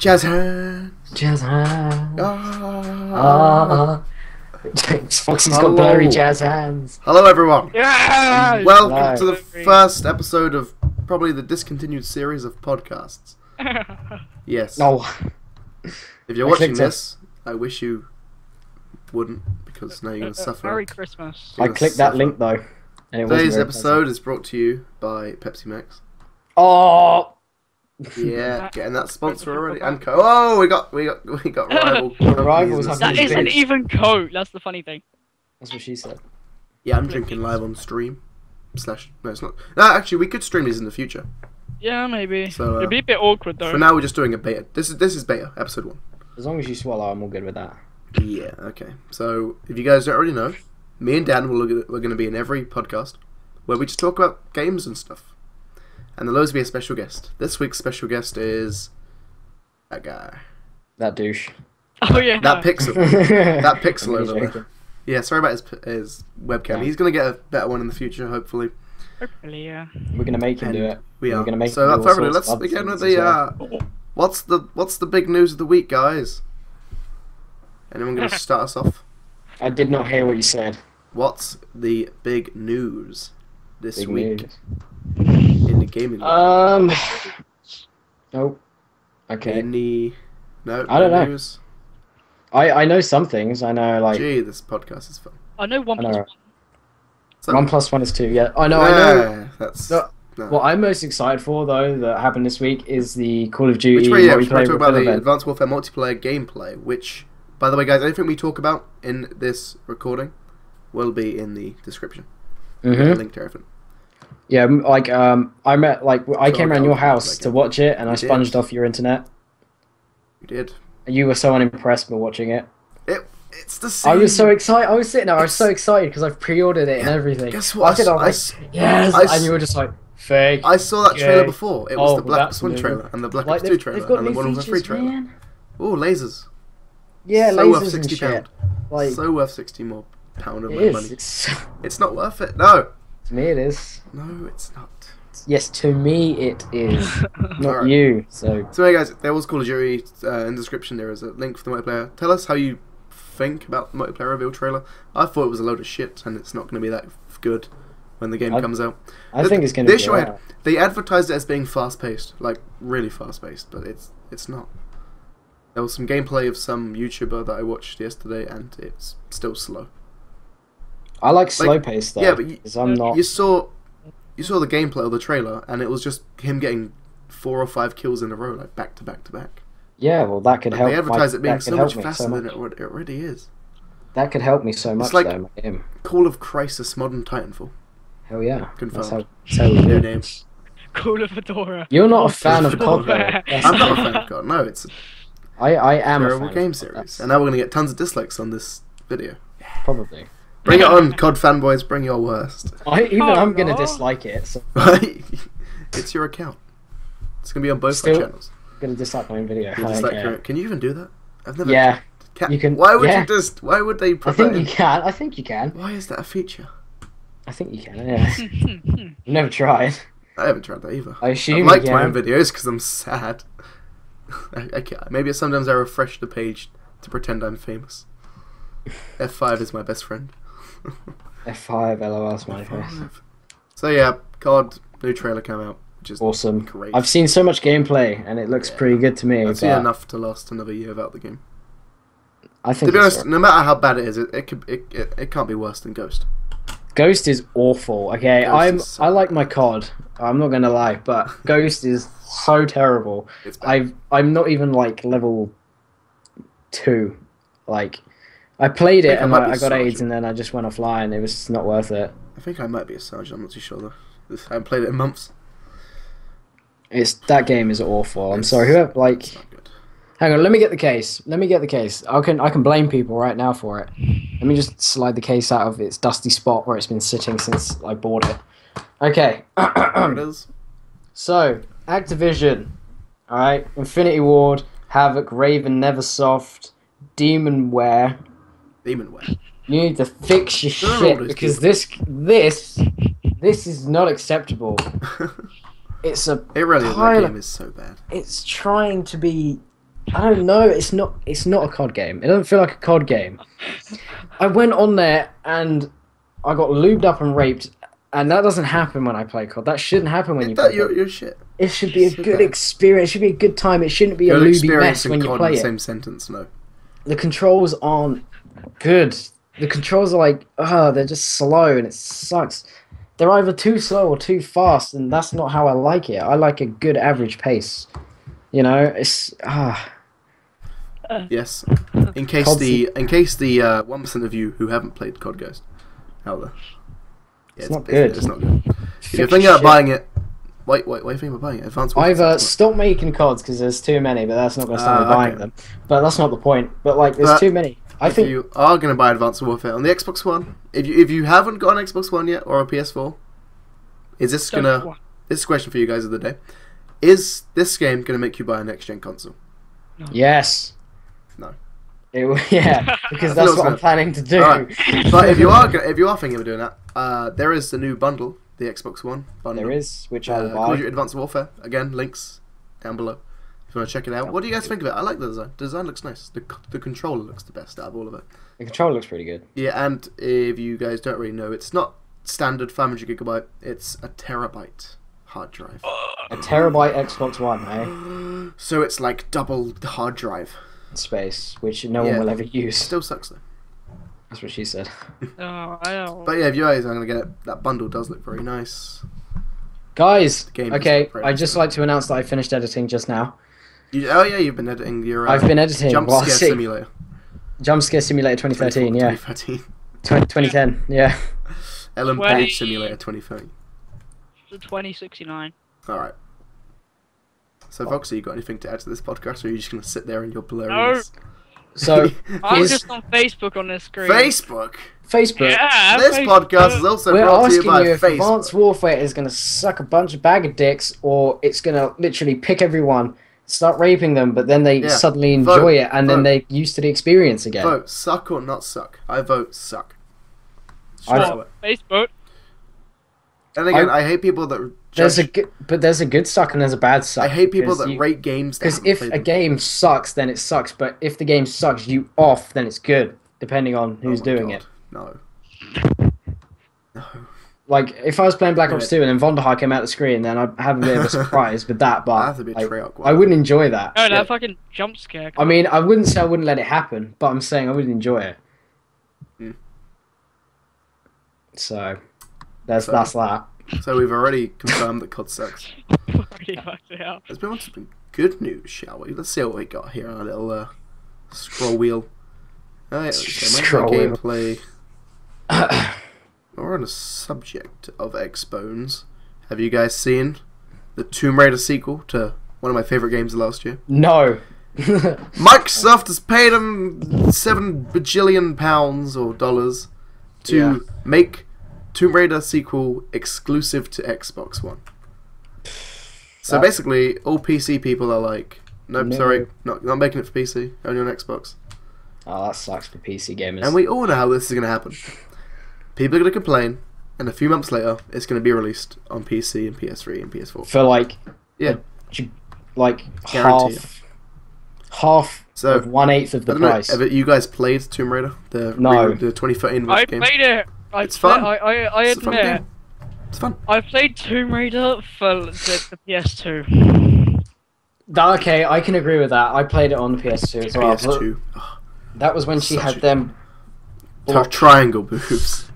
Jazz hands. Jazz hands. Ah. Ah. James Foxy's got blurry jazz hands. Hello, everyone. Yeah. Welcome Hello. to the first episode of probably the discontinued series of podcasts. Yes. No. If you're I watching clicked it. this, I wish you wouldn't, because now you're going to suffer. Merry Christmas. I gonna clicked that link though. And it Today's very episode is brought to you by Pepsi Max. pleasant. Oh. Yeah, getting that sponsor already. And Co. Oh, we got we got we got rival. Rivals companies have and That Big isn't things. even Coke. That's the funny thing. That's what she said. Yeah, I'm drinking live on stream. Slash, no, it's not. No, actually, we could stream these in the future. Yeah, maybe. So, uh, It'd be a bit awkward though. For now, we're just doing a beta. This is this is beta episode one. As long as you swallow, I'm all good with that. Yeah. Okay. So if you guys don't already know, me and Dan will look at. we're going to be in every podcast where we just talk about games and stuff. And there'll always be a special guest. This week's special guest is that guy. That douche. oh yeah. That pixel. that That pixel over there. Yeah. Sorry about his his webcam. Yeah. He's going to get a better one in the future, hopefully. Hopefully, yeah. We're gonna make him And do it. We are. We're gonna make so him do without all further ado, sorts let's begin with the. as Uh, what's the what's the big news of the week, guys? Anyone going to start us off? I did not hear what you said. What's the big news this Big week news. In the gaming? Um. Nope. Okay. In the no, I don't no know. news. I I know some things. I know like Gee, this podcast is fun. I know one I know. one. So, one plus one is two. Yeah. I know. I know. That's No, no. What I'm most excited for though that happened this week is the Call of Duty Which way? Yeah, we should multiplayer talk about the event. Advanced Warfare multiplayer gameplay. Which, by the way, guys, anything we talk about in this recording will be in the description. Mhm. Link to everything. Yeah, like um, I met like I So came I around your house to watch it, and I You did. sponged off your internet. You did. And you were so unimpressed by watching it. It. It's the same. I was so excited. I was sitting there. I was It's- so excited because I've pre-ordered it and everything. Guess what? I, I s- I I was like, yes, I and you were just like fake. I saw that trailer before. It was Oh, the Black Swan trailer and the Black like Ops they've, 2 trailer and the Modern Warfare 3 features, trailer. man. Oh, lasers. Yeah, so worth lasers and 60 shit. pound. Like so worth 60 more pound of it my is. money. It's, It's not worth it. No. To me, it is. No, it's not. Yes, to me, it is. Not Alright. you. So So, hey guys, there was Call of Duty. Uh, in the description, there is a link for the multiplayer. Tell us how you think about the multiplayer reveal trailer. I thought it was a load of shit, and it's not going to be that good when the game I- comes out. I The- think it's going to be. issue I had- They advertised it as being fast paced, like really fast paced, but it's it's not. There was some gameplay of some YouTuber that I watched yesterday, and it's still slow. I like slow pace though. yeah, but you- I'm not. You saw, you saw the gameplay of the trailer, and it was just him getting four or five kills in a row, like back to back to back. Yeah, well, that could But help. they advertise my, it being so much faster so than much. it, alre- it already is. That could help me so much It's like- though, my. Call of Crisis Modern Titanfall. Hell yeah. Confirmed. That's how, that's how New it. name. Call of Fedora. You're not a fan of COD though. of- That's- I'm not a fan of God. No, it's a I, I am a terrible game series, and now we're gonna get tons of dislikes on this video. Probably. Bring it on, COD fanboys. Bring your worst. I, even Oh, I'm gonna dislike it, so it's your account. It's gonna be on both Still- our channels. I'm gonna dislike my own video. You I just don't like care. your- can you even do that? I've never. Yeah, Ca- you can- Why would yeah. you just? Why would they I think that you in? can. I think you can. Why is that a feature? I think you can. Yeah. I've never tried. I haven't tried that either. I I assume liked you my own videos because I'm sad. I, I can't. Maybe sometimes I refresh the page to pretend I'm famous. F5 is my best friend. F5 LOL smiley face. so yeah, COD new trailer came out, which is Awesome. great. I've seen so much gameplay and it looks Yeah. pretty good to me. I've seen enough to last another year without the game. I think. To be honest, no matter how bad it is, it it, could, it, it, it can't be worse than Ghost. Ghost is awful. Okay, Ghost I'm so I like my COD. I'm not gonna lie, but Ghost is so terrible. I've I'm not even like level two. Like I played it I and I, I got AIDS and then I just went offline. It was not worth it. I think I might be a sergeant. I'm not too sure though. I haven't played it in months. It's that game is awful. I'm It's- sorry. Whoever like It's not good. hang on, let me get the case. Let me get the case. I can I can blame people right now for it. Let me just slide the case out of its dusty spot where it's been sitting since I bought it. Okay. It is. So, Activision. Alright, Infinity Ward, Havoc, Raven, Neversoft, Demonware. Demonware. You need to fix your They're shit because this this this is not acceptable. It's a it really is. That Pile of- game is so bad. it's trying to be I don't know. It's not. It's not a COD game. It doesn't feel like a COD game. I went on there and I got lubed up and raped, and that doesn't happen when I play COD. That shouldn't happen when you That play. you're, you're shit. It should be a should good that. experience. It should be a good time. It shouldn't be a looby mess when you play in the it. same sentence. No. The controls aren't good. The controls are like, oh, they're just slow and it sucks. They're either too slow or too fast, and that's not how I like it. I like a good average pace. You know, it's ah. Yes. In case COD's the in case the uh, one percent of you who haven't played COD Ghost out there. Yeah, It's not good. It's, not good. If you're thinking about buying it, wait, wait, wait, thinking about buying it. Advanced Warfare I've uh, stopped making CODs because there's too many, but that's not going to stop Ah, me buying okay. them. But that's not the point. But like, there's But too many. I if think you are going to buy Advanced Warfare on the Xbox One, if you if you haven't got an Xbox One yet or a PS4, is this Don't- gonna? This is a question for you guys of the day. Is this game going to make you buy a next gen console? yes. No. It, w- yeah, because I thought it that's was what I'm planning to do. Alright. But if you are gonna, if you are thinking of doing that, uh, there is the new bundle, the Xbox One bundle. There is, which Uh, I'll buy. Advanced Warfare. Again, links down below. If you want to check it out. What do you guys think of it? I like the design. The design looks nice. The, the controller looks the best out of all of it. The controller looks pretty good. Yeah, and if you guys don't really know, it's not standard 500 gigabyte. It's a terabyte hard drive. A terabyte Xbox One, eh? So it's like double the hard drive. Space, which no Yeah. one will ever use. Still sucks though. That's what she said. Oh, I don't. But yeah, if you guys are gonna get it, that bundle does look very nice. Guys, game okay, very I just like to announce that I finished editing just now. You, oh yeah, you've been editing your. Uh, I've been editing Jump while Scare sick. Simulator. Jump Scare Simulator 2013, yeah. 2013. 20, 2010, yeah. Ellen Twenty- Page Simulator 2013. The 2069. Alright. So, Foxy, you got anything to add to this podcast, or are you just going to sit there in your No. blurriness? So, I'm Here's- just on Facebook on this screen. Facebook! Facebook, Yeah, This Facebook. podcast is also we're brought to you by you if Advanced Warfare is going to suck a bunch of bag of dicks, or it's going to literally pick everyone, start raping them, but then they Yeah. suddenly Vote. enjoy it, and then they're used to the experience again. Vote suck or not suck. I vote suck. I- Straight away. Facebook. And again, I- I, hate people that There's a good, but there's a good suck and there's a bad suck. I hate people that you- rate games. Because if a them. game sucks, then it sucks. But if the game sucks you off, then it's good, depending on Oh who's my doing God. it. No. No. Like if I was playing Black Ops 2 and then Vonderhaar came out the screen, then I'd have a bit of a surprise with that. I But have to be I, I wouldn't enjoy that. No, that Yeah. fucking jump scare. I mean, I wouldn't say I wouldn't let it happen, but I'm saying I wouldn't enjoy it. Hmm. So, that's So- that's that. So we've already confirmed that COD sucks. Already fucked it up. Let's move on to some good news, shall we? Let's see what we got here on our little uh, scroll wheel. Alright, so Scroll wheel. gameplay. We're on the subject of X-Bones. Have you guys seen the Tomb Raider sequel to one of my favorite games of last year? no. Microsoft has paid them seven bajillion pounds or dollars to Yeah. make Tomb Raider sequel exclusive to Xbox One. So That- basically, all PC people are like, nope, No. sorry, not not making it for PC, only on Xbox. oh, that sucks for PC gamers. And we all know how this is going to happen. People are going to complain, and a few months later, it's going to be released on PC and PS3 and PS4. for like Yeah. ju- like Guarantee half half So, of one eighth of I the don't know, price. have you guys played Tomb Raider? The No. re- the 2013 I game. played it. I It's play- fun. I, I, I It's a fun admit, game. It's fun. I played Tomb Raider for the, the PS2. That- okay, I can agree with that. I played it on the PS2 as well. PS2. Oh, That was when she Such had a- them. tri- triangle boobs.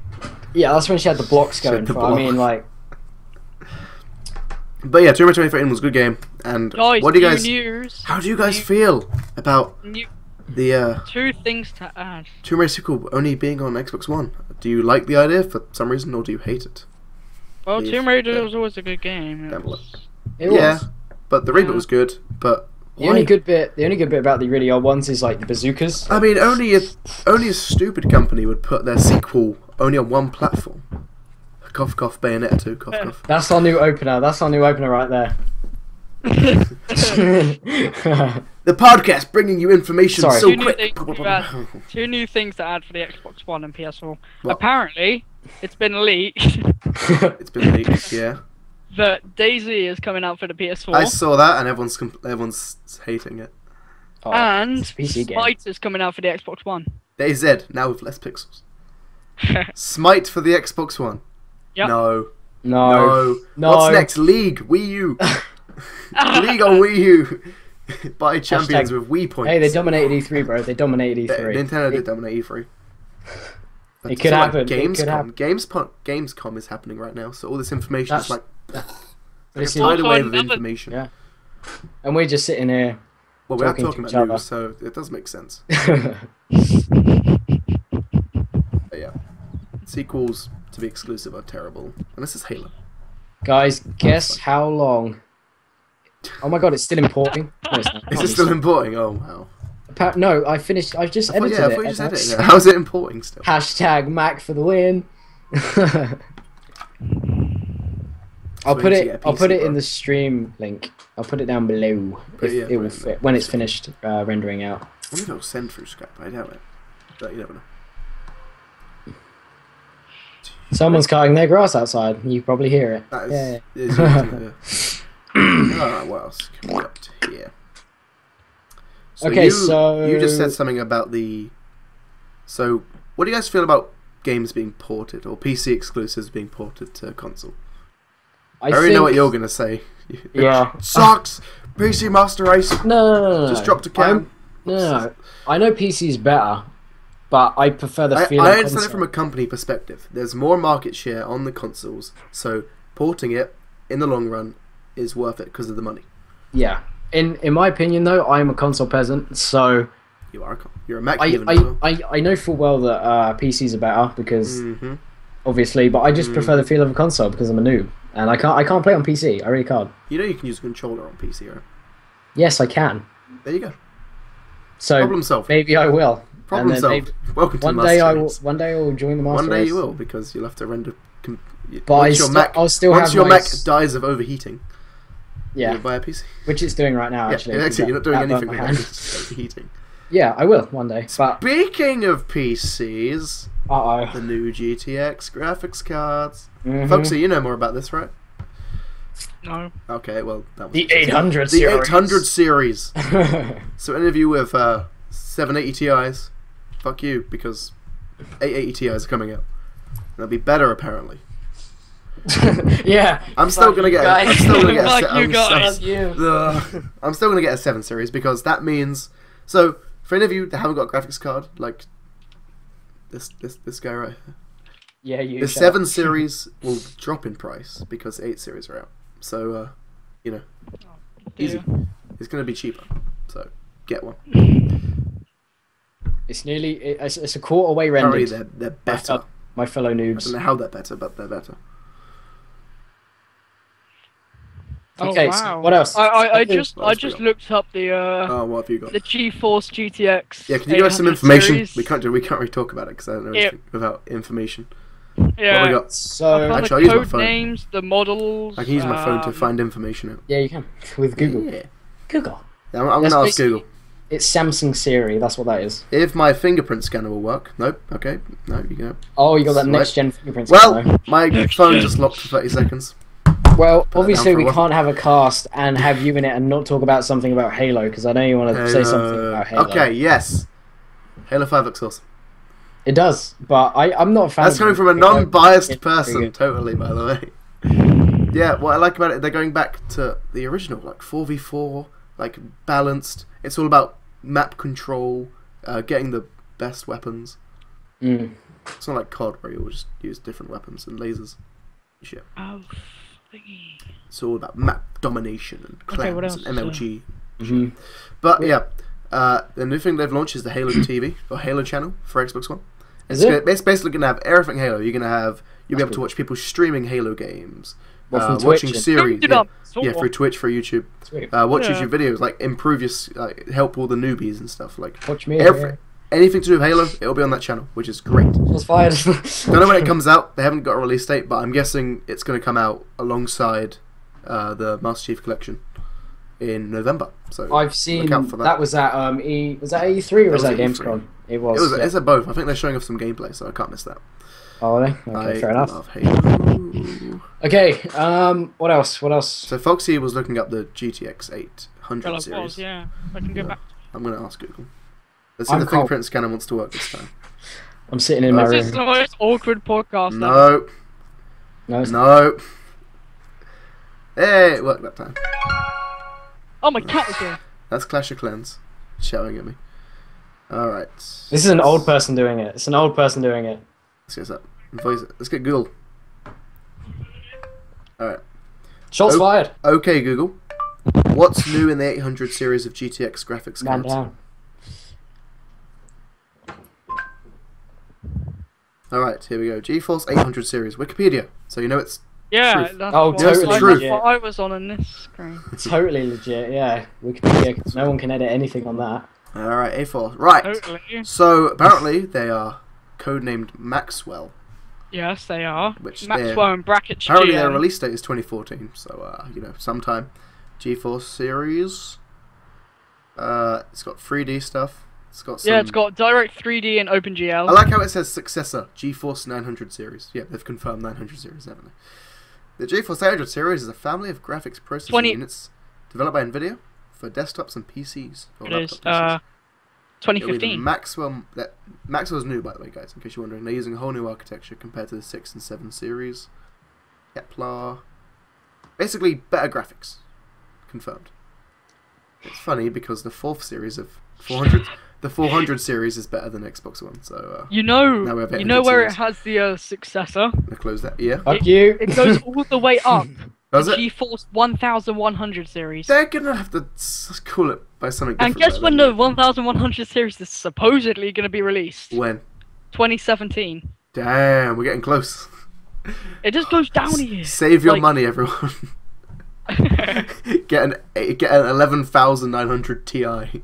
Yeah, that's when she had the blocks going the for. I mean, like, But yeah, Tomb Raider 2013 was a good game. And Guys, what do you guys? news. How do you guys new- feel about New, the uh, two things to add. Tomb Raider sequel only being on Xbox One? Do you like the idea for some reason, or do you hate it? Well, Leave Tomb Raider the- was always a good game. It Have a was- it yeah, was. but the reboot was good. But The only good bit, the only good bit about the really old ones is like the bazookas. I mean, only a only a stupid company would put their sequel only on one platform. Cough, cough, Bayonetta 2, cough, cough. That's our new opener. That's our new opener right there. The podcast bringing you information Sorry. so Two new quick. things to add. Two new things to add for the Xbox One and PS4. What? Apparently, it's been leaked It's been leaked, yeah. That DayZ is coming out for the PS4. I saw that, and everyone's compl- everyone's hating it. Oh, and it's game. Smite is coming out for the Xbox One. DayZ now with less pixels. Smite for the Xbox One. Yep. No. no, No. no. What's next? League. Wii U. League on Wii U. Buy champions Hashtag- with Wii points. Hey, they dominated E3, bro. They dominated E3. Nintendo did dominate E3. But It could so, like, happen, it could Gamescom, happen. Gamescom, Gamescom is happening right now, so all this information is like but a it's- tidal Also wave of information. Yeah. and we're just sitting here. Well, we are talking to talking each about other. news, so it does make sense. But yeah, sequels to be exclusive are terrible, and this is Halo. Guys, guess how long? Oh my god, it's still importing. No, it's. Is it still importing? Oh wow! Appa- No, I finished. I've just I thought, edited yeah, I it. thought you and just said it. How's it importing still? Hashtag Mac for the win. I'll put it. I'll put it in the stream link. I'll put it down below if yeah, it will fit when it's finished uh, rendering out. I wonder if it'll send through Skype. I doubt it. But you never know. Someone's cutting their grass outside. You probably hear it. That is. Yeah. is yeah. Alright, what else can we got here? Okay, you, so- you just said something about the. So, what do you guys feel about games being ported or PC exclusives being ported to console? I, already know what you're gonna say. Yeah. Sucks. PC Master Race No, no, no, no, just dropped a cam. No, no. I know PC's better, but I prefer the I, feeling. I understand it from a company perspective. There's more market share on the consoles, so porting it in the long run is worth it because of the money. Yeah. In in my opinion, though, I'm a console peasant, so You are a you're a Mac I I, well. I, I know full well that uh, PCs are better because Mhm. obviously, but I just Mm. prefer the feel of a console because I'm a noob and I can't I can't play on PC. I really can't. You know you can use a controller on PC, right? Yes, I can. There you go. So Problem solved. maybe I will. Problem solved. Welcome to One day I will. One day I will join the master. One day Race. you will because you'll have to render. Com- But once your Mac, I'll still once have your my Mac dies of overheating, Yeah, you'll buy a PC. which it's doing right now. Yeah, Actually, actually, you're not doing that- that anything with. It's overheating. Yeah, I will one day. But Speaking of PCs, uh the new GTX graphics cards. Foxy, you know more about this, right? No. Okay, well that was The 800 the series. 800 series. So any of you with uh, 780 Ti's, fuck you because 880 Ti's are coming out. They'll be better apparently. yeah. I'm still gonna you get. A, I'm still gonna get. A, Fuck you I'm, guys. I'm- you. I'm still gonna get a seven series because that means. So for any of you that haven't got a graphics card, like this this this guy right here, Yeah, you. the shut seven series will drop in price because eight series are out. So uh, you know, easy. It's gonna be cheaper. So get one. It's nearly. It's, it's a quarter way Apparently rendered. they're they're better. My fellow noobs. I noobs. don't know how they're better, but they're better. Oh, Okay, wow. so what else? I, I, I just I just got? looked up the uh Oh, what have you got? the GeForce GTX. Yeah, can you give us some information? series. We can't do. We can't really talk about it because I don't know Yeah. anything about information. Yeah. What we got? So found Actually, the I'll use my code phone. names, the models. I can use my phone to um, find information out. yeah, you can with Google. Yeah. Google. I'm, I'm gonna ask Google It's Samsung Siri. That's what that is. if my fingerprint scanner will work. Nope. Okay. No, you go. Oh, you got that Swipe. next gen fingerprint scanner. Well, my phone just locked for 30 seconds. Well, obviously we can't have a cast and have you in it and not talk about something about Halo because I know you want to say something about Halo. Okay. Yes. Halo 5 looks awesome. It does, but I I'm not a fan. That's of coming from a non-biased It's person, totally, by the way. Yeah, what I like about it, they're going back to the original, like 4v4, like balanced. It's all about map control, uh, getting the best weapons. Mm. It's not like COD where you'll just use different weapons and lasers. Shit. Oh, thingy. It's all about map domination and Okay, what clans and else? MLG. Mhm. But yeah, uh, the new thing they've launched is the Halo TV or Halo channel for Xbox One. Is It's, it? gonna, it's basically going to have everything Halo. You're going to have you'll be That's able to watch people streaming Halo games, Well, uh, from Twitch watching and- series, yeah, dum, yeah, through Twitch, through YouTube, Sweet. uh, watch Yeah. YouTube videos, like improve your, like help all the newbies and stuff. Like Watch me. every yeah. Anything to do with Halo, it'll be on that channel, which is great. Shots fired. Don't know when it comes out. They haven't got a release date, but I'm guessing it's going to come out alongside uh, the Master Chief Collection in November. So I've seen out for that. that. was that um E was that E three or was That that, was at E3. Gamescom? It was. it was yeah. it's a both. I think they're showing off some gameplay, so I can't miss that. Oh, are they? Okay, I fair enough. love Halo. Okay, um, what else? What else? So Foxy was looking up the GTX 800 Well, series. was, yeah. I can go Yeah. back. I'm going to ask Google. Let's see I'm if the cold. fingerprint scanner wants to work this time. I'm sitting in my room. This is the most awkward podcast. ever. No, No, it's no. Hey, it worked that time. Oh, my cat is here. That's Clash of Clans shouting at me. Alright. This is an old person doing it. It's an old person doing it. Let's get this up. Voice it. Let's get Google. Alright. Shots Oh. fired. Okay, Google. What's new in the 800 series of GTX graphics Man cards? down. Alright, here we go. GeForce 800 series. Wikipedia. So you know it's Yeah, Truth. that's Oh, what, totally that's true. what I was on in this screen. Totally legit. Yeah. Wikipedia. No one can edit anything on that. Alright, A4. Right. Totally. So apparently they are codenamed Maxwell. Yes, they are. Which Maxwell and brackets Apparently their release date is 2014. So uh, you know, sometime. GeForce series. Uh, it's got 3D stuff. It's got some. Yeah, it's got Direct 3D and OpenGL. I like how it says successor GeForce 900 series. Yeah, they've confirmed 900 series, haven't they? The GeForce 800 series is a family of graphics processing 20 units developed by Nvidia for desktops and PCs. Or it is uh, It'll be the 2015. Maxwell. That Maxwell's new, by the way, guys. In case you're wondering, they're using a whole new architecture compared to the six and seven series. Kepler, basically better graphics, confirmed. It's funny because the fourth series of 400, the 400 series is better than Xbox One. So uh, You know, Now we have you know 800 where it has the uh, successor. I close that. Yeah, Fuck you. It goes all the way up. does the it? GeForce 1100 series. They're gonna have to s- call it by something And guess when the 1100 series is supposedly going to be released? when? 2017. Damn, we're getting close. It just goes down here. Save your Like- money, everyone. get an get an eleven thousand nine hundred Ti.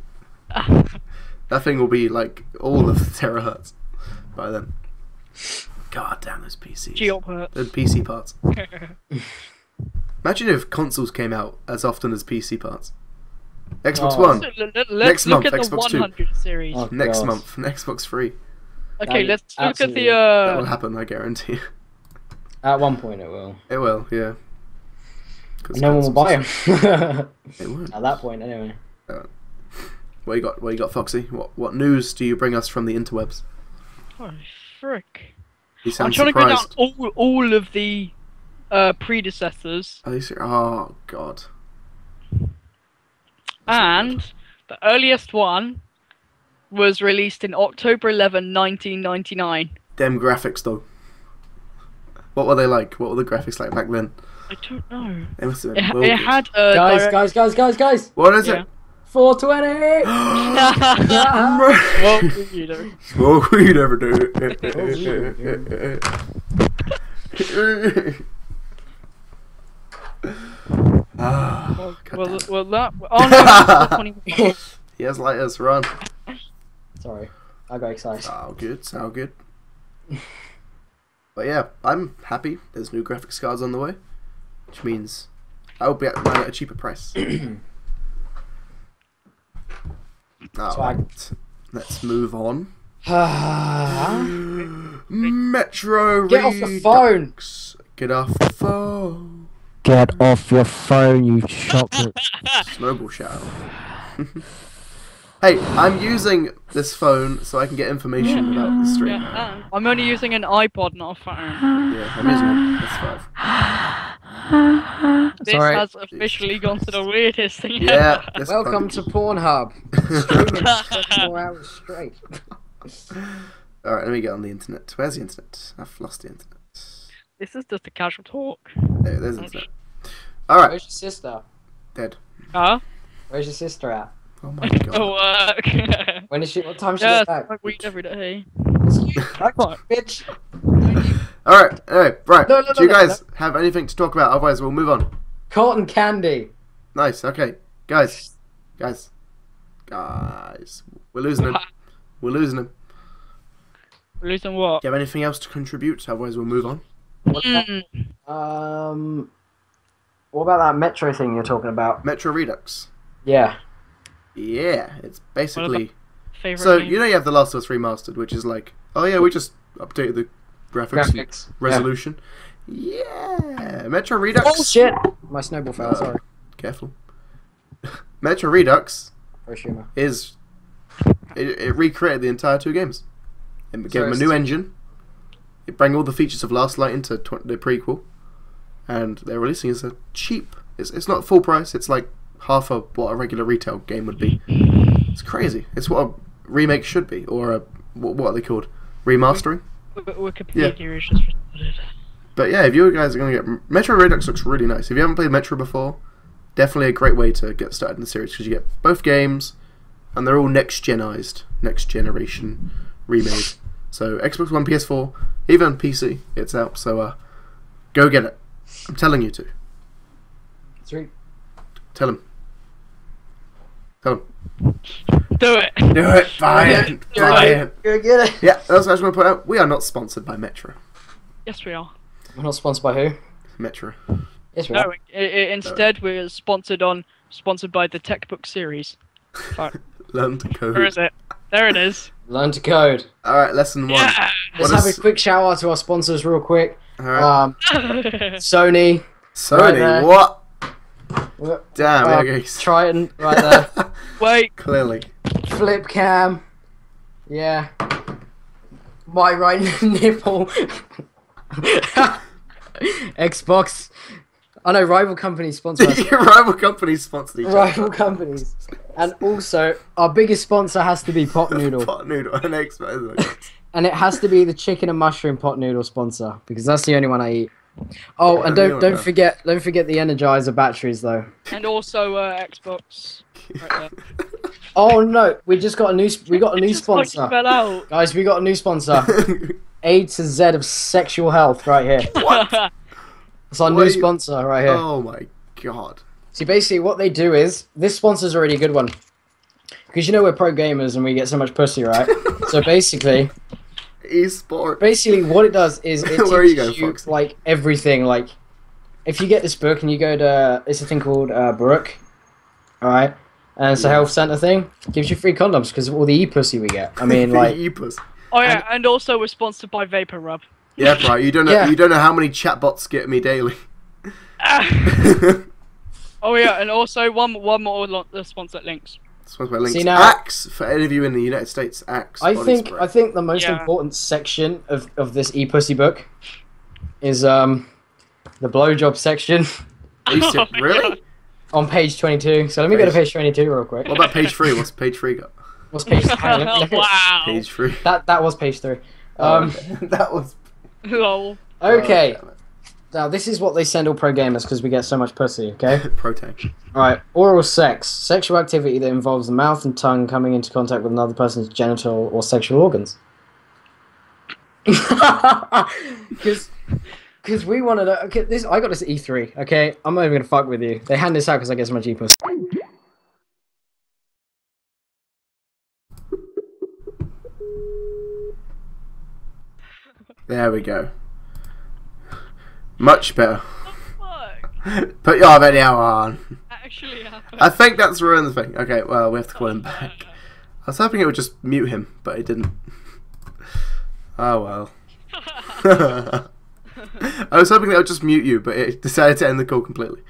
That thing will be like all of the terahertz by then. God damn those PCs. Geop The PC parts. Imagine if consoles came out as often as PC parts. Xbox Oh. One Let's Next look month, at the Xbox Two. series. Oh, next God. month, Xbox Free. Okay, let's look at absolutely. the That will uh, happen, I guarantee. At one point it will. It will, yeah. No one will buy them. It won't. At that point, anyway. What you got? What you got, Foxy? What what news do you bring us from the interwebs? oh, frick. You I'm sound trying to go down all all of the uh, predecessors, Are you ser- oh god. and the earliest one was released in October 11, 1999. Dem graphics though. What were they like? What were the graphics like back then? I don't know. They must have It, been ha- well it had uh, guys, direct- guys, guys, guys, guys! What is Yeah. it? 420! well, you know. Oh, we never do. ah, Well, well, damn it. well, that. Oh no, 20 he has lighters. Run. Sorry, I got excited. Oh, good. Sound good. But yeah, I'm happy. There's new graphics cards on the way, which means I will be at, mine at a cheaper price. Alright, let's move on. Metro Get off the phone! Get off the phone. Get off your phone, you chocolate. Snowball shout. hey, I'm using this phone so I can get information about the stream. Yeah, I'm only using an iPod, not a phone. Yeah, I'm using it. That's five. This alright. has officially gone to the weirdest thing Yeah. this Welcome to Pornhub. Streaming 24 hours straight. All right, let me get on the internet. Where's the internet? I've lost the internet. This is just a casual talk. There, there's the internet. All right, Where's your sister? dead. Huh? Where's your sister at? Oh my god. Oh, work. When is she? What time she yeah, get back? smoke weed every day. Back, bitch. All right, anyway, right. No, no, Do you no, no, guys have anything to talk about? Otherwise, we'll move on. Cotton candy. Nice. Okay, guys, guys, guys. We're losing him. We're losing him. Losing what? Do you have anything else to contribute? Otherwise, we'll move on. Mm, Um. What about that metro thing you're talking about? Metro Redux. Yeah. Yeah, it's basically. favorite So game. you know you have The Last of Us Remastered, which is like, oh yeah, we just updated the graphics, Graphics. resolution. Yeah. Metro Redux. Oh shit! My snowball fell. Uh, Sorry. Careful. Metro Redux humor. is It, it recreated the entire two games. It gave So them a new engine. It brought all the features of Last Light into tw- the prequel, and they're releasing it as a cheap. It's, it's not full price. It's like half of what a regular retail game would be. It's crazy. It's what a remake should be, or a what, what are they called? Remastering. W- Wikipedia is just retarded. But yeah, if you guys are gonna get Metro Redux looks really nice. If you haven't played Metro before, definitely a great way to get started in the series because you get both games, and they're all next genized, next generation remade. So Xbox One, PS4, even PC, it's out. So uh, go get it. I'm telling you to. Three. Tell him. Tell him. Do it. Do it. Buy it. Buy it. Go get it. Yeah, that's what I was going to put out. We are not sponsored by Metro. Yes, we are. We're not sponsored by who? Metro. Yes, we No, are. i- i- instead we're sponsored on sponsored by the Techbook series. Fuck. Learn to code. Where is it? There it is. Learn to code. All right, lesson one. Yeah. Let's What have is- a quick shout out to our sponsors, real quick. All right. Um, Sony, Sony, there. what? Damn, uh, okay. Tritton, right there. Wait. Clearly. Flip cam. Yeah. My right nipple. Xbox. I know rival companies sponsor us. Rival companies sponsored each other. rival companies. And also, our biggest sponsor has to be Pot Noodle. Pot noodle and Xbox. And it has to be the chicken and mushroom pot noodle sponsor because that's the only one I eat. Oh, and don't don't forget don't forget the Energizer batteries though. And also uh, Xbox. Right there. Oh no, we just got a new sp- we got a new Just fucking sponsor. fell out. Guys, we got a new sponsor. A to Z of sexual health right here. It's our new sponsor right here. oh my god. See, basically, what they do is this sponsor's already a good one because you know we're pro gamers and we get so much pussy, right? so basically, Esport. basically what it does is it Where are you teaches going, you, like everything. Like, if you get this book and you go to it's a thing called uh, Baruch, all right, and it's a health center thing. Gives you free condoms because of all the e pussy we get. I mean, like, Epus. Oh yeah, and also we're sponsored by VapoRub. Yeah, bro. You don't know. Yeah. You don't know how many chatbots get me daily. oh yeah, and also one one more lo- the sponsored links. Sponsored by links. See, now- Axe for any of you in the United States. Axe. I think spray. I think the most Yeah. important section of of this e pussy book is um the blowjob section Are you ser- Oh really? God. on page twenty two. So let me go to Page- page twenty two real quick. What about page three? What's page three got? What's page? hang on, let me look at- wow. Page three. That that was page three. Oh, Um, okay. that was. Lol. okay. Oh, damn Now this is what they send all pro gamers because we get so much pussy. Okay. Protection. All right. Oral sex, sexual activity that involves the mouth and tongue coming into contact with another person's genital or sexual organs. Because. Because we wanted to. Okay, this I got this E3. Okay, I'm not even gonna fuck with you. They hand this out because I get so much e-pussy. There we go. Much better. Put your video on. Actually happened. I think that's ruined the thing. Okay, well, we have to call him back. I was hoping it would just mute him, but it didn't. Oh well. I was hoping that would just mute you, but it decided to end the call completely.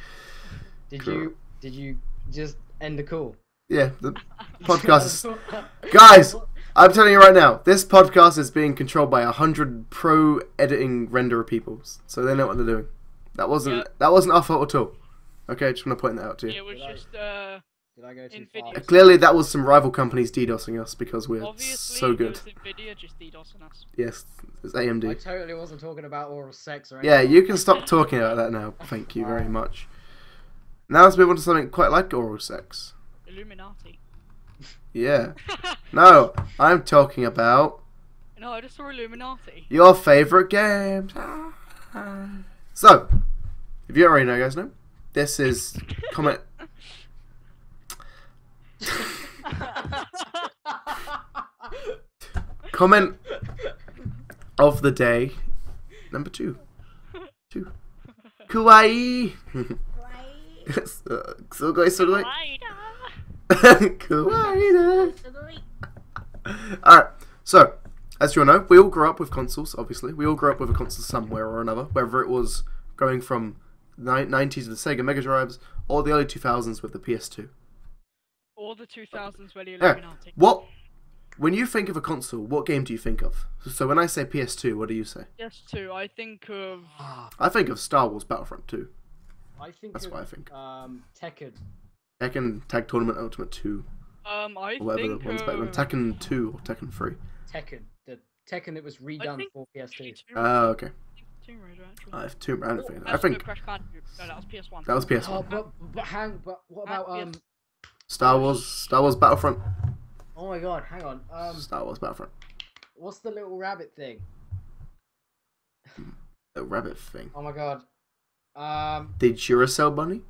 Did Cool. you? Did you just end the call? Yeah, the podcast is. Guys, I'm telling you right now, this podcast is being controlled by a hundred pro editing renderer people, so they know what they're doing. That wasn't Yeah. that wasn't our fault at all. Okay, just want to point that out to you. it was just uh Did I go too Nvidia. far? Clearly, that was some rival companies DDoSing us because we're obviously so good. was Nvidia just DDoSing us. Yes, it's AMD. I totally wasn't talking about oral sex or Yeah, you can stop talking about that now. Thank you very much. Now let's move on to something quite like oral sex. Illuminati. Yeah. No, I'm talking about No, I just saw Illuminati. your favorite games. So, if you already know, guys, know this is comment. Comment of the day number two. Two. Kawaii. Sugoi, uh, sugoi. Kawaii. Alright, so, as you all know, we all grew up with consoles, obviously. We all grew up with a console somewhere or another, whether it was going from the ni- 90s with the Sega Mega Drives or the early 2000s with the PS2. Or the 2000s where the Yeah. Illuminati. What when you think of a console, what game do you think of? So when I say PS2, what do you say? PS2, I think of. I think of Star Wars Battlefront 2. I think That's of, what I think. Um, Tekken. Tekken Tag Tournament Ultimate 2, Um, I or whatever think the one's back then. of. Tekken 2 or Tekken 3. Tekken. The Tekken that was redone for PS2. Tomb Oh, okay. Tomb Raider, actually. I have two. I don't Oh, think. I think Crash Bandicoot. No, that was PS1. that was Oh, PS1. but, but hang, but what about Uh, um? Star Wars, Star Wars Battlefront, Oh my god, hang on. Um, Star Wars Battlefront. what's the little rabbit thing? The rabbit thing. Oh my god. Um, The Duracell bunny.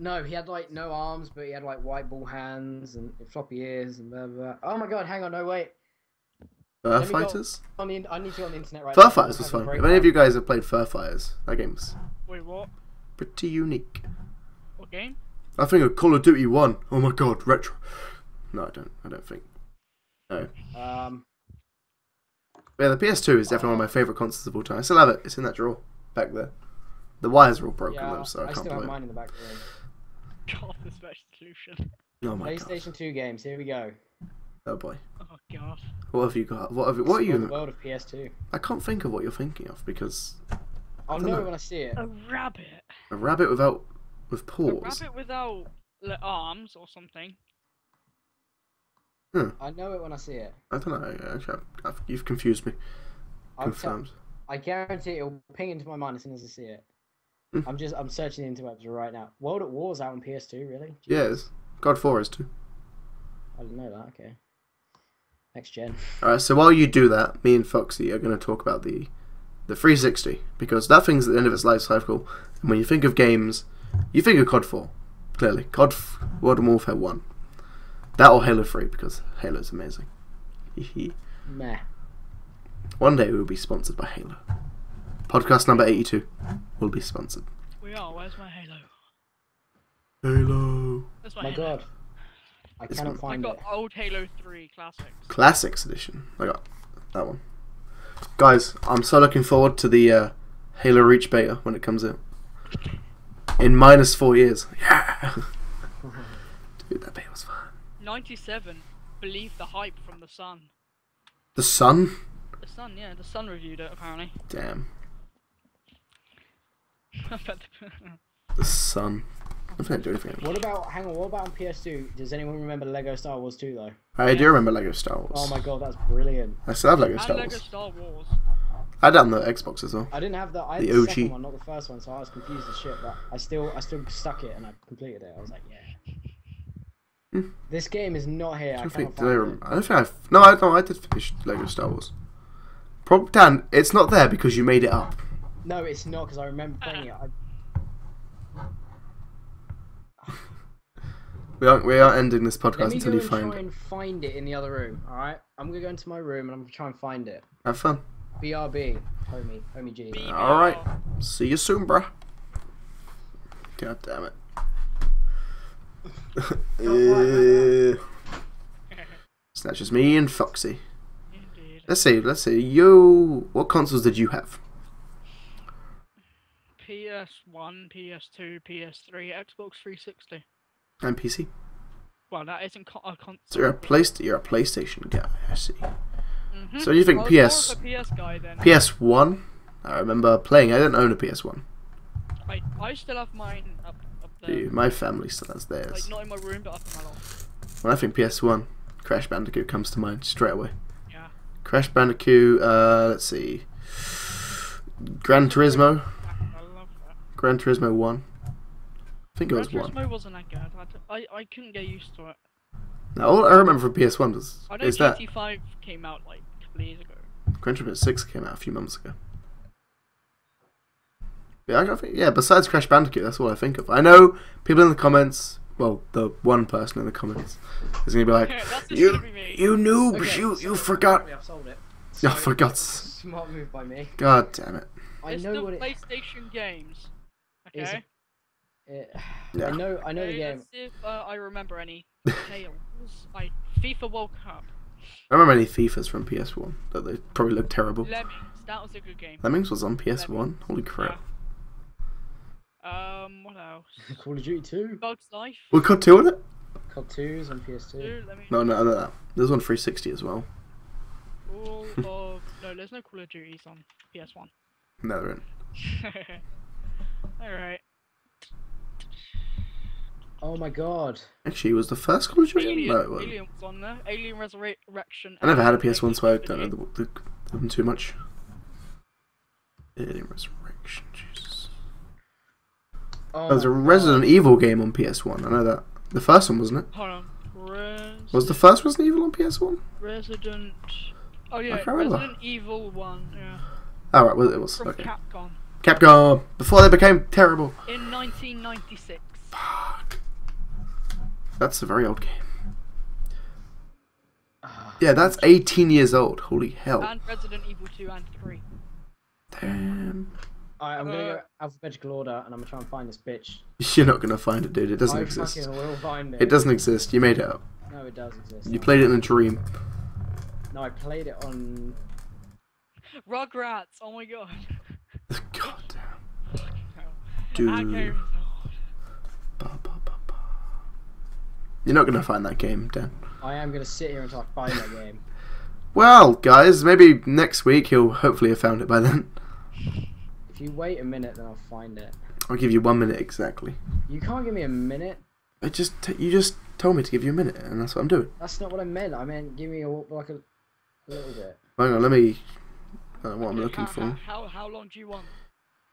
No, he had like no arms, but he had like white ball hands and floppy ears and blah blah. blah. Oh my god, hang on, no wait. Fur Let Fighters. On the, I need to go on the internet right Fur now. Fighters was fun. If any of you guys have played Fur Fighters, that game's Wait, what? pretty unique. What game? I think of Call of Duty One. Oh my god, retro. No, I don't. I don't think. No. Um, yeah, the PS2 is definitely one of my favorite consoles of all time. I still have it. It's in that drawer back there. The wires are all broken yeah, though, so I, I can't I still have play. mine in the back room. God, this resolution. it. Oh my god. PlayStation 2 games. Here we go. Oh boy. Oh god. What have you got? What have you? What are Explore The world of PS2. I can't think of what you're thinking of because I'll don't know know. when I see it. A rabbit. a rabbit without with paws. A rabbit without le- arms or something. Hmm. I know it when I see it. I don't know. Actually, I've, I've, you've confused me. Confirmed. I guarantee it'll ping into my mind as soon as I see it. Hmm. I'm just I'm searching the interwebs right now. World at War's out on PS2, really? Yeah, Jeez. it's God 4 is too. I didn't know that. Okay. Next gen. Alright, so while you do that, me and Foxy are going to talk about the the 360 because that thing's at the end of its life cycle. And when you think of games, you think of COD 4, clearly. COD f- Modern Warfare 1. That or Halo 3 because Halo's amazing. Meh. One day we will be sponsored by Halo. Podcast number 82 will be sponsored. We are. Where's my halo? Halo. Where's my, My halo? god. I It's cannot not- I got it. old Halo 3 classics. Classics edition. I got that one. Guys, I'm so looking forward to the uh, Halo Reach beta when it comes out. In minus four years. Yeah! Dude, that beta was fun. 97. Believe the hype from the Sun. The Sun? The Sun, yeah, the Sun reviewed it apparently. Damn. I bet The Sun. I don't think I do anything. What about hang on, what about on PS2? Does anyone remember Lego Star Wars 2 though? I do remember Lego Star Wars. Oh my god, that's brilliant. I still have Lego and Star Lego Wars. Star Wars. I had on the Xbox as well. I didn't have the I had The the, OG. second one, not the first one, so I was confused as shit, but I still I still stuck it and I completed it. I was like, yeah. Hmm. This game is not here. I I, cannot think, did I, rem- I don't think I've. No, I, no, I did finish Lego Star Wars. Prob- Dan, it's not there because you made it up. No, it's not because I remember playing it. I, We aren't, we aren't ending this let podcast me until go you and find try it. and find it in the other room. All right, I'm gonna go into my room and I'm gonna try and find it. Have fun. BRB, homie, homie G. BBR. Alright. See you soon, bruh. God damn it. Uh, so that's just me and Foxy. Indeed. Let's see, let's see. Yo, what consoles did you have? PS1, PS2, PS3, Xbox 360. And PC. Well, that isn't a console. So you're a you're a PlayStation guy. I see. Mhm. So you think was PS PS guy then. PS1? I remember playing. I didn't own a PS1. I, I still have mine up, up there. you? My family still has theirs. Like, not in my room, but up in my loft. When I think PS1, Crash Bandicoot comes to mind straight away. Yeah. Crash Bandicoot. Uh, let's see. Gran Turismo. I love that. Gran Turismo One. I think it was Gran one. Turismo wasn't that good. I I couldn't get used to it. Now, all I remember from PS1 was I know is that GT5 came out like a couple of years ago. Gran Turismo Six came out a few months ago. Yeah, I think, yeah. Besides Crash Bandicoot, that's all I think of. I know people in the comments. Well, the one person in the comments is gonna be like, That's "You, gonna be me." you noobs, Okay, you, so- you forgot." I've sold it. Yeah, I So, forgot. Smart move by me. God damn it. I It's know the what it. Games. Is Okay. it Yeah. I know. I know the game. Let's see if uh, I remember any tales. Like FIFA World Cup, I remember any FIFAs from PS1 that they probably looked terrible. Lemmings. That was a good game. Lemmings was on PS1. Holy crap! Um, what else? Call of Duty 2. Bugs Life. We got two on it. COD 2s on PS2. Dude, let me No, no, no, no. There's one 360 as well. all of no, there's no Call of Duties on PS1. No, there isn't. All right. Oh my god. Actually, it was the first Call of Duty? Alien, No, it wasn't. Alien was on there. Alien Resurrection. I never had a PS1, so I don't know the, the, them too much. Alien Resurrection, Jesus. Oh There was a my God. Resident Evil game on PS1. I know that. The first one, wasn't it? Hold on. Res- Was the first Resident Evil on PS1? Resident. Oh yeah, can't remember. Resident Evil One. Yeah. Oh, right, well, it was. From Okay. Capcom Capcom! Before they became terrible. in 1996. Fuck. That's a very old game. Ah, Yeah, that's 18 years old. Holy hell. And Resident Evil 2 and 3. Damn. Alright, I'm gonna Uh, go alphabetical order and I'm gonna try and find this bitch. You're not gonna find it, dude. It doesn't I exist. fucking will find it. It doesn't exist. You made it up. No, it does exist. You played it in a dream. No, I played it on. Rugrats. Oh my god. God damn. Dude. That game is hard. Ba, ba, ba, ba. You're not gonna find that game, Dan. I am gonna sit here until I find that game. Well, guys, maybe next week he'll hopefully have found it by then. If you wait a minute, then I'll find it. I'll give you one minute exactly. You can't give me a minute. I just t- you just told me to give you a minute, and that's what I'm doing. That's not what I meant. I meant give me a, like a, a little bit. Hang on, let me. I don't know what I'm looking how, for. How, how, how long do you want?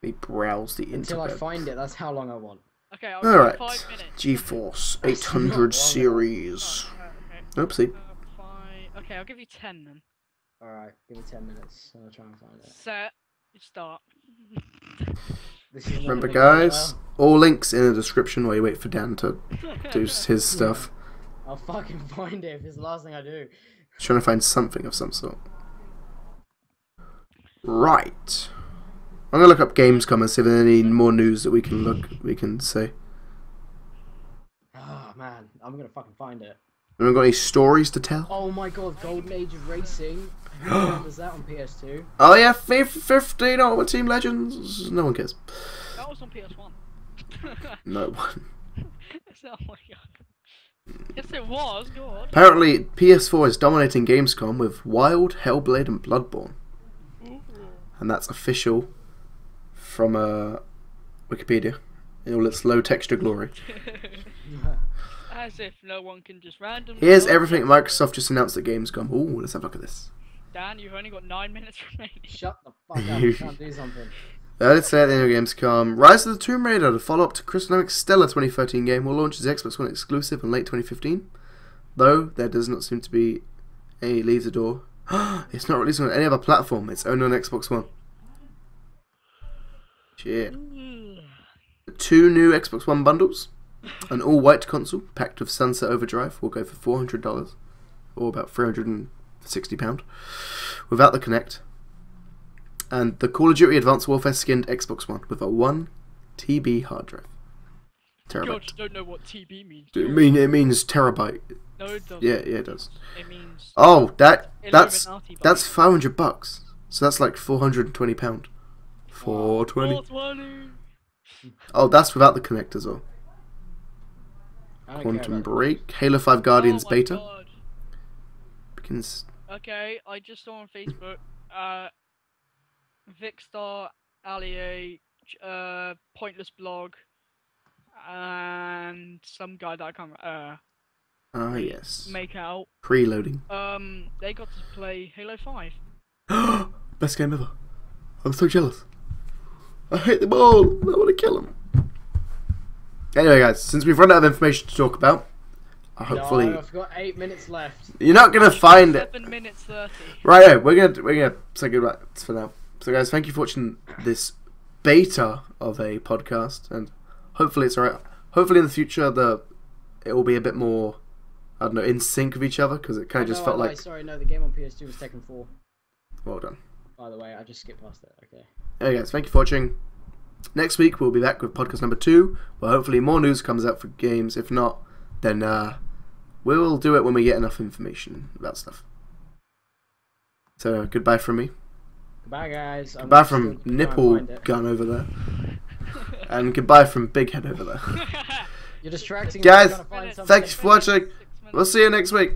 Let me browse the internet. Until I find it, that's how long I want. Okay, I'll give All you right, five minutes. GeForce That's not long 800 series. Oh, okay. Oopsie. Uh. Okay, I'll give you ten then. Alright, give me 10 minutes and I'll try and find it. Set. Start. This Remember, guys, all links in the description while you wait for Dan to do his stuff. I'll fucking find it if it's the last thing I do. Trying to find something of some sort. Right. I'm gonna look up Gamescom and see if there's any more news that we can look we can say. Oh man, I'm gonna fucking find it. Anyone got any stories to tell? Oh my god, Golden Age of Racing. Who remembers that on PS2? Oh yeah, fif- 15 Ultimate Team Legends. No one cares. That was on PS1. No one. oh my god. Yes, it was. God. Apparently, PS4 is dominating Gamescom with Wild, Hellblade, and Bloodborne, Ooh. And that's official from uh, Wikipedia in all its low texture glory. As if no one can just randomly. Here's everything it. Microsoft just announced at Gamescom. Ooh, let's have a look at this. Dan, you've only got nine minutes remaining. Shut the fuck up, I'm trying to do something. Let's say at the end of Gamescom, Rise of the Tomb Raider, the follow-up to Chris Noak's Stellar 2013 game, will launch as Xbox One exclusive in late 2015. Though there does not seem to be any leave the door. it's not released on any other platform. It's only on Xbox One. Shit. Two new Xbox One bundles, an all-white console packed with Sunset Overdrive will go for four hundred dollars, or about three hundred and sixty pound, without the Kinect. And the Call of Duty Advanced Warfare skinned Xbox One with a one TB hard drive. God, Terabyte. you don't know what TB means. It mean it means terabyte. No, it doesn't. Yeah, yeah, it does. It means. Oh, that that's that's five hundred bucks. So that's like four hundred and twenty pound. Four twenty. 420. Oh, that's without the connectors, as well. I don't care Quantum Break, Halo Five Guardians Oh beta God. begins. Okay, I just saw on Facebook, uh, Vikkstar, Ali-A, uh, Pointless Blog, and some guy that I can't uh, Ah yes, make out. preloading. Um, they got to play Halo 5. Best game ever. I'm so jealous. I hate them all. I want to kill them. Anyway, guys, since we've run out of information to talk about, hopefully No, I've got eight minutes left. you're not gonna find it. Seven minutes thirty. Right, we're gonna we're gonna say goodbye for now. So, guys, thank you for watching this beta of a podcast, and hopefully it's alright. Hopefully in the future the it will be a bit more I don't know in sync with each other because it kind Oh, of just no, felt like Sorry, no, the game on PS2 was Tekken 4. well done. By the way, I just skipped past it. Okay. Anyway, guys, thank you for watching. Next week we'll be back with podcast number two, where hopefully more news comes out for games. If not, then uh, we will do it when we get enough information about stuff. So goodbye from me. Goodbye, guys. I'm from nipple gun over there, and goodbye from big head over there. You're distracting Guys, me. I'm trying to find thank you for watching. We'll see you next week.